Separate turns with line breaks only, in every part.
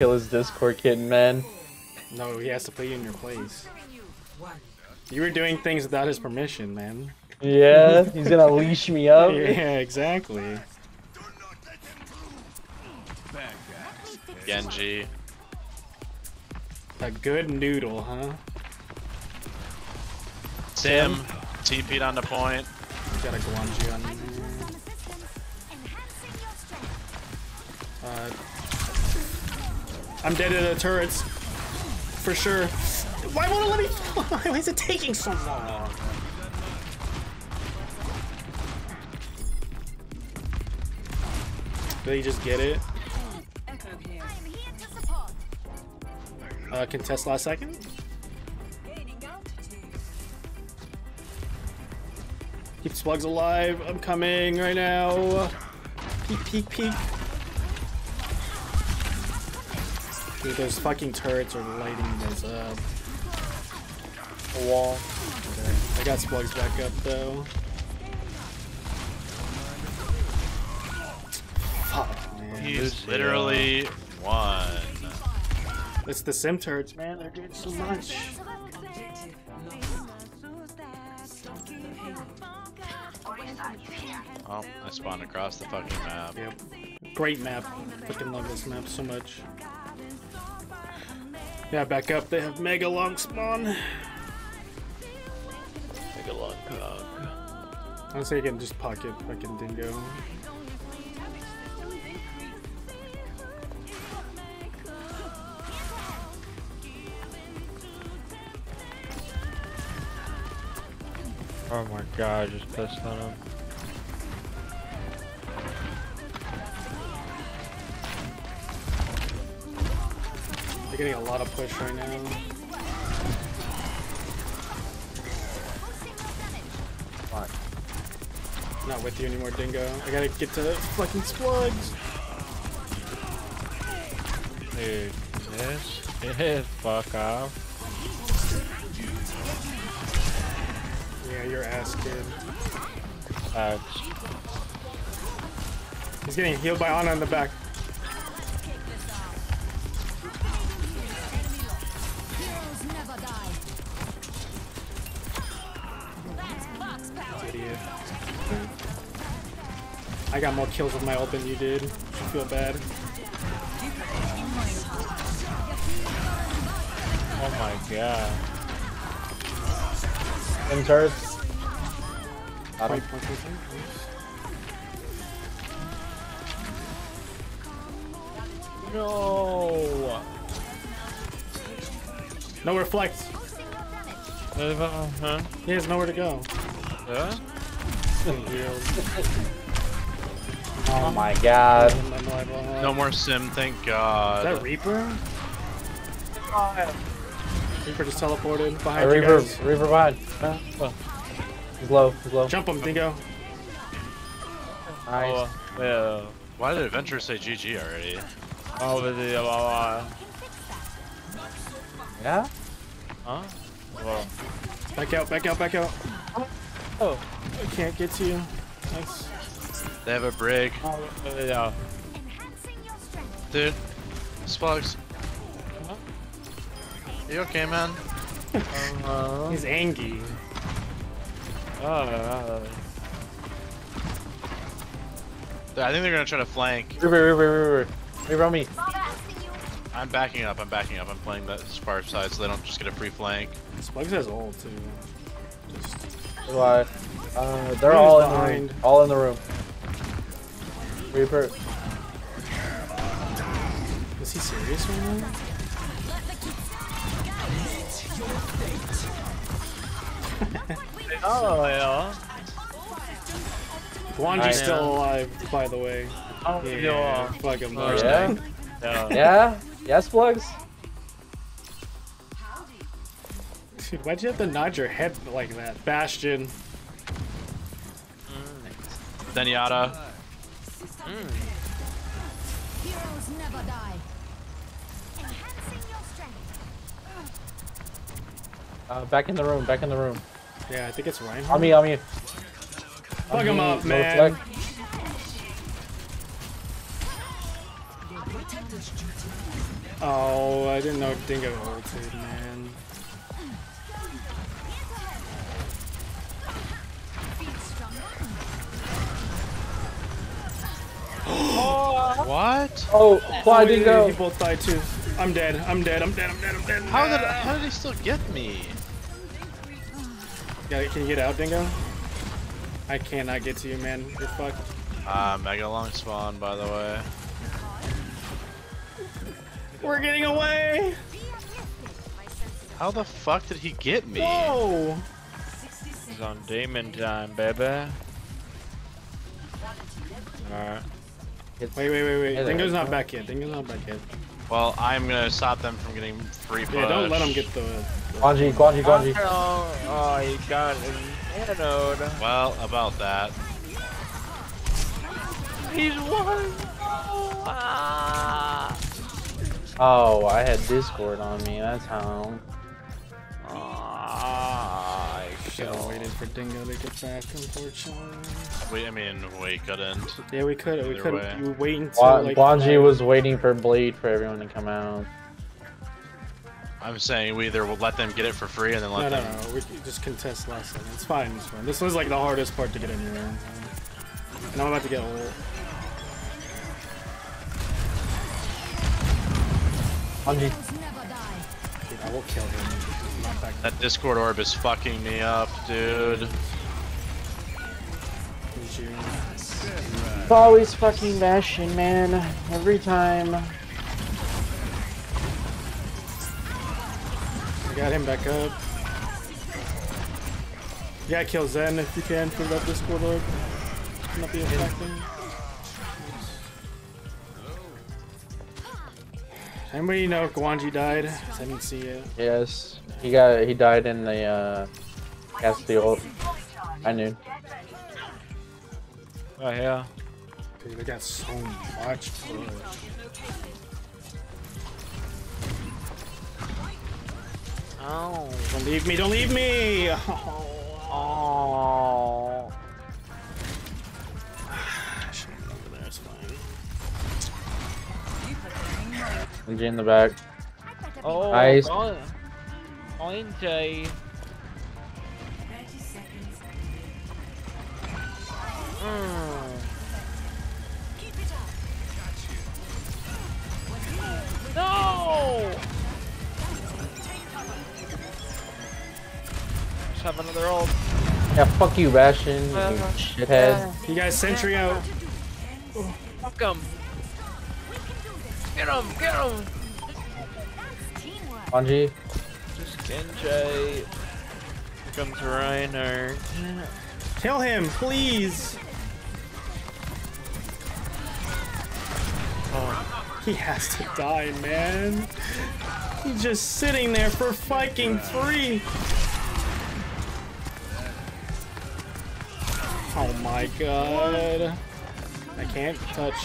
kill his Discord kitten, man.
No, he has to put you in your place. You were doing things without his permission, man.
Yeah, he's gonna leash me up.
Yeah, exactly.
Genji.
A good noodle, huh?
Tim. TP'd on the point.
Got a Guanji on there. I'm dead in the turrets. For sure. Why won't it let me Why is it taking so long? Did he just get it? Uh, contest last second? Keep slugs alive. I'm coming right now. Peek, peek, peek. Dude, those fucking turrets are lighting those up.
A wall.
I got slugs back up though. Fuck, man.
He's literally uh, one.
It's the Sym turrets, man. They're doing so much.
Oh, I spawned across the fucking map.
Yep. Great map. Fucking love this map so much. Yeah, back up. They have mega long spawn.
Take a look.
Honestly, I can just pocket fucking dingo.
Oh my god, I just pissed on him.
Getting a lot of push right now. Not with you anymore, Dingo. I gotta get to the fucking slugs.
Dude, this is fuck off.
Yeah, your ass kid.
Facts.
He's getting healed by Ana in the back. Idiot. I got more kills with my ult than you did. Should feel bad.
Oh my god. Turrets.
Point.
No.
No reflect.
Uh-huh.
He has nowhere to go.
Yeah?
Healed.
Oh my god.
No more Sym, thank god.
Is
God.
that Reaper? Reaper just teleported
A
behind you
Reaper,
guys.
Reaper behind. Uh, well, He's low, he's low.
Jump him, Dingo.
Nice.
Oh, yeah.
Why did Adventure say GG already?
Oh, but the, uh,
Yeah?
huh? Well,
Back out, back out, back out.
Oh.
I can't get to you. Nice.
They have a brig.
oh, yeah.
Dude, Spugs. You okay, man?
Uh,
He's angry.
oh, uh,
I think they're gonna try to flank.
Reaper, Reaper, Reaper. Reaper on me.
I'm backing up, I'm backing up. I'm playing the far side so they don't just get a free flank.
Spugs has ult too. Just
Good why? Uh, they're all in the room. All in the room. Reaper.
is he serious right now?
oh, yeah.
Guanji's still alive, by the way.
Oh,
Yeah,
yeah.
fuck him.
Oh,
Yeah?
Yeah.
Yeah? Yes, plugs?
Dude, why'd you have to nod your head like that? Bastion.
Zenyatta.
Heroes never die. Enhancing your strength.
Uh, back in the room, back in the room.
Yeah, I think it's Ryan.
On me, on me.
Fuck him up,
No
man.
reflect.
Oh, I didn't know Dingo ulted, man.
What?
Oh, fly
Oh,
didn't
yeah,
go.
He both died too. I'm dead. I'm dead. I'm dead. I'm dead. I'm dead.
How did how did he still get me?
Yeah, can you get out, Dingo? I cannot get to you, man. You're fucked.
Uh, mega long spawn, by the way.
We're getting away.
How the fuck did he get me?
Whoa!
He's on demon time, baby. Alright.
Wait, wait, wait, wait.
Hey.
Dingo's not back yet. Dingo's not back yet.
Well, I'm gonna stop them from getting free push.
Yeah, don't let them get the.
Guanji, Guanji, Guanji.
Oh, oh, he got an anode.
Well, about that.
He's one. Ah.
Oh, I had Discord on me. That's how.
Should have waited for Dingo to get back, unfortunately.
We, I mean, we couldn't.
Yeah, we could. We could.
way.
You wait until
Gua-
like.
Guanji was waiting for Blade for everyone to come out.
I'm saying we either will let them get it for free and then
No,
let
no,
them.
no. We just contest last second. It's fine. It's fine. This was like the hardest part to get anywhere. And I'm about to get ult.
Guanji,
Heroes.
Dude, I will kill him. He's.
That Discord orb is fucking me up, dude.
It's always fucking Bastion, man. Every time.
I got him back up. You gotta kill Zen if you can for that Discord orb. Not be affecting. Anybody know if Gwanji died? 'Cause I didn't see it.
Yes, he got he died in the uh, Castile. I knew.
Oh yeah.
Dude, they got so much push.
Oh.
Don't leave me, don't leave me!
Oh.
Guanji in the back.
Oh.
Nice.
Point. Point J. Mm. No! Just have another ult.
Yeah, fuck you, Bastion. You
Uh,
shithead.
You guys sentry out.
Fuck him. Get him, get him.
Teamwork.
Guanji.
Just Genji. Here comes Reinhardt.
Kill him, please!
Oh,
He has to die, man. He's just sitting there for fucking free. Oh my god. I can't touch.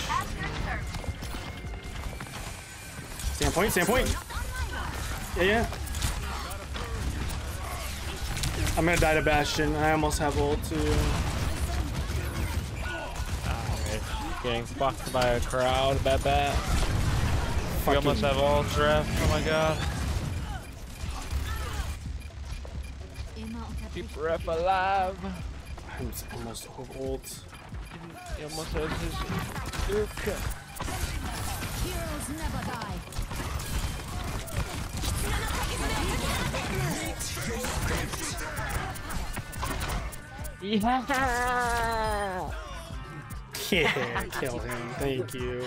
Standpoint, standpoint. Yeah, yeah. I'm gonna die to Bastion. I almost have ult too.
getting fucked by a crowd, bad bad. We almost have all draft. Oh my god. Keep ref alive.
I'm almost ult.
He almost has his.
Heroes never die.
Yeah.
Yeah, kill him. Thank you.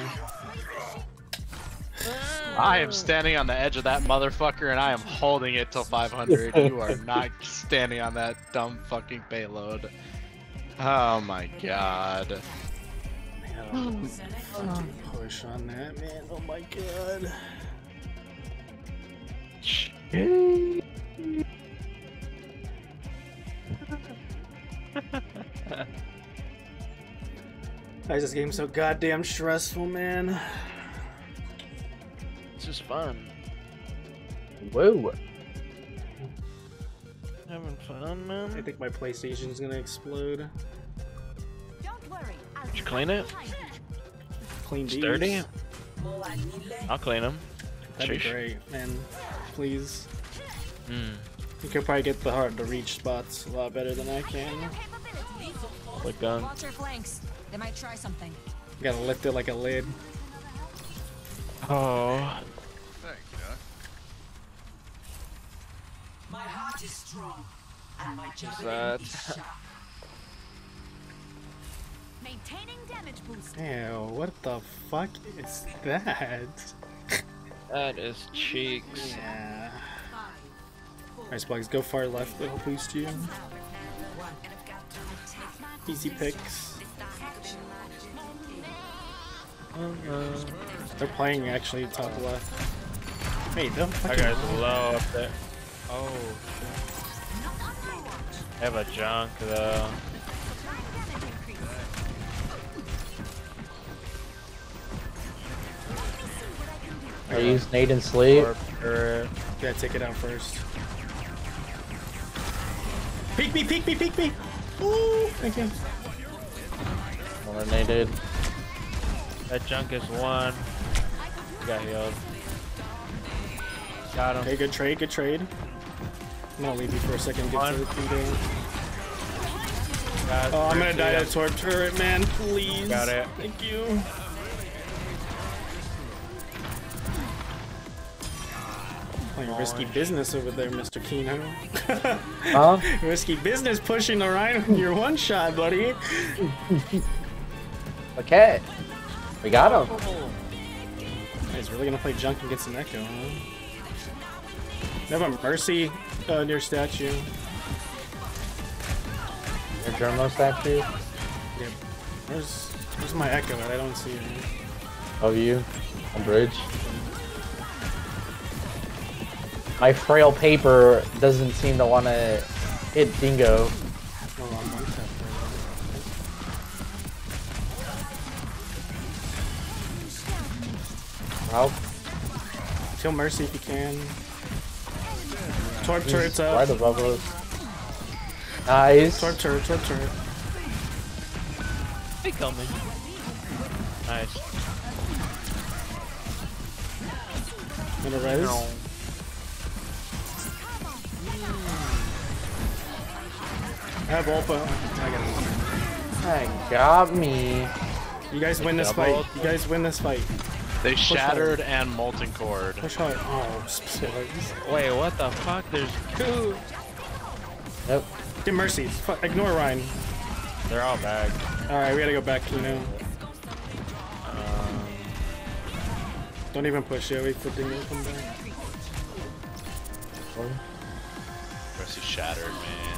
I am standing on the edge of that motherfucker and I am holding it till 500. you are not standing on that dumb fucking payload. Oh my god. Oh.
Push on that, man. Oh my god. Guys, this game so goddamn stressful, man.
It's just fun.
Whoa.
Having fun, man?
I think my PlayStation's gonna explode.
Don't worry. I'll
Did you clean it?
Clean these.
Sturdy? I'll clean them.
That'd be great, man. Please.
Hmm.
You could probably get the hard to reach spots a lot better than I can.
Click gun.
Watch your flanks. They might try something.
You gotta lift it like a lid.
Oh.
My heart is strong, and my
that?
Maintaining damage boost.
Ew, what the fuck is that?
That is cheeks.
Yeah. Alright, Spugs, go far left, it'll boost you. Easy picks. They're playing actually top left. Wait, don't
That
fucking
guy's low up there. Oh. I have a junk though.
I use Nade and Sleep.
Or, or, uh,
Gotta take it out first. Peek me, peek me, peek me! Ooh, thank you.
One naded.
that junk is one. He got healed. Got him.
Okay, good trade, good trade. I'm gonna leave you for a second, get to the feeding. Oh, I'm gonna die to
of
a Torb turret, man, please.
Got it.
Thank you. Risky business over there, Mr. Kino.
Huh?
risky business pushing the Rhino in your one shot, buddy.
Okay. We got him.
He's really gonna play junk against an Echo, huh? They have a Mercy uh, near statue.
Your Germo statue
Yeah. Where's, where's my Echo at? I don't see it.
of you on bridge. My frail paper doesn't seem to want to hit Dingo.
Oh, I'm one tap
Well.
Kill Mercy if you can. Torb turret's up.
right above us. Nice.
Torb turret, Torb turret.
They coming. Nice.
Gonna res. I have Ulpa. I got it.
That got me.
You guys win this fight. You guys win this fight.
They shattered and molten core.
Push hard. Oh, Spugs.
Wait, what the fuck? There's two.
Yep.
Get Mercy. Fu- Ignore Ryan.
They're all back.
Alright, we gotta go back, Kino.
Um,
Don't even push it. Wait for Dingo to come back.
Mercy shattered, man.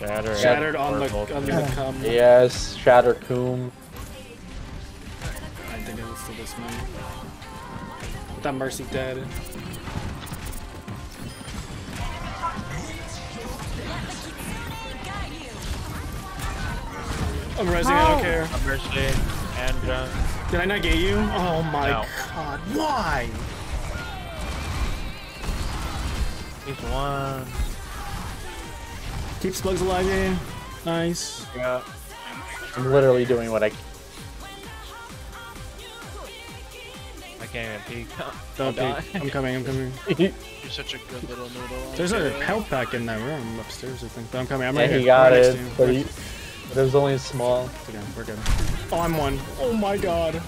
Shatter.
Shattered on the
Purple.
on the come.
Yes. Shatter Coom.
I think it was to this man. That Mercy dead. I'm resing, I don't care.
A Mercy and junk.
Did I not get you? Oh my
No.
god, why?
He's one.
Keep Slugs alive, yeah. Nice.
Yeah.
I'm literally doing what I. can.
I can't even peek.
Don't
die.
peek. I'm coming, I'm coming.
You're such a good little noodle.
There's a health pack in that room upstairs, I think. But I'm coming. I'm
Yeah,
right
he
here.
got
right
it,
next
but,
you.
he, but it was only a small.
It's okay, we're good. Oh, I'm one. Oh my god.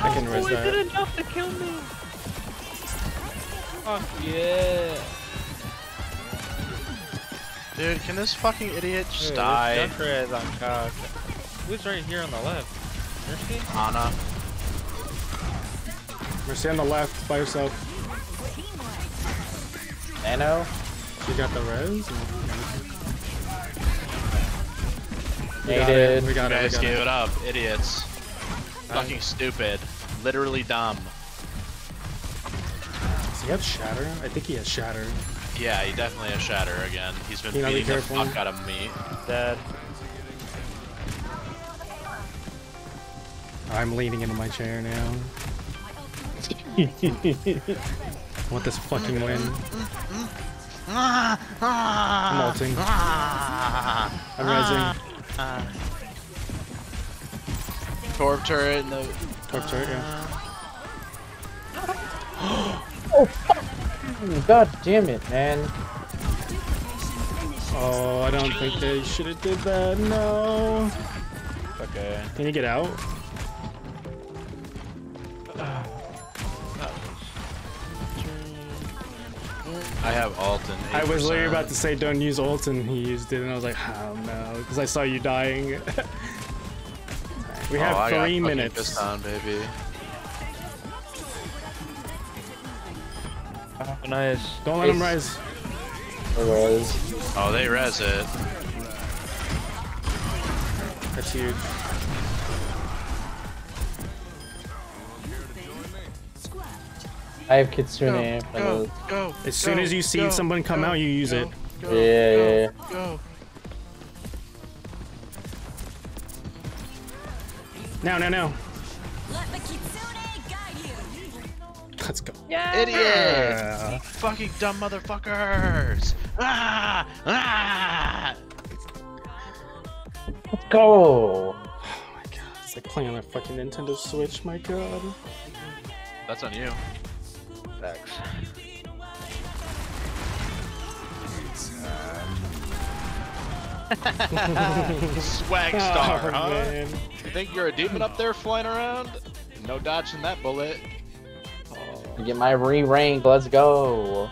I can oh, res that.
enough to kill me. Fuck yeah.
Dude, can this fucking idiot just
Dude,
die?
this Junkrat is on cock. Who's right here on the left? Mercy?
Ana.
Mercy on the left by herself.
Nano.
She got the res. We got
Naded.
it. We
You
got it. We
guys
got
gave
it.
it up, idiots. Fucking stupid. Literally dumb.
Does he have shatter? I think he has shatter.
Yeah, he definitely has shatter again. He's been
You gotta be
beating the fuck out of me.
Dead.
I'm leaning into my chair now. want this fucking win. I'm ulting. I'm resing.
Torb turret, no.
Torb turret, yeah. Uh.
Oh, Mm, God damn it, man.
Oh, I don't think they should have did that. No.
Okay.
Can you get out?
I have Alton.
I was literally about to say don't use ult and he used it and I was like, oh no, because I saw you dying. we oh, have
oh, I got
three
fucking
minutes.
pissed on, baby.
Nice.
Don't let him
Ace.
rise.
Oh, they res it.
That's huge.
I have Kitsune. for
go,
uh,
go.
As soon
go,
as you see
go,
someone come
go,
out, you use
go,
it.
Go,
Yeah,
go,
yeah,
Go.
Now, now, now. Let's go.
Idiot!
Yeah.
Fucking dumb motherfuckers! Ah! Ah!
Let's go.
Oh my god, it's like playing on a fucking Nintendo Switch, my god.
That's on you.
Thanks.
Swag star,
oh,
huh?
man.
You think you're a demon up there flying around? No dodging that bullet.
Get my re rank. Let's go.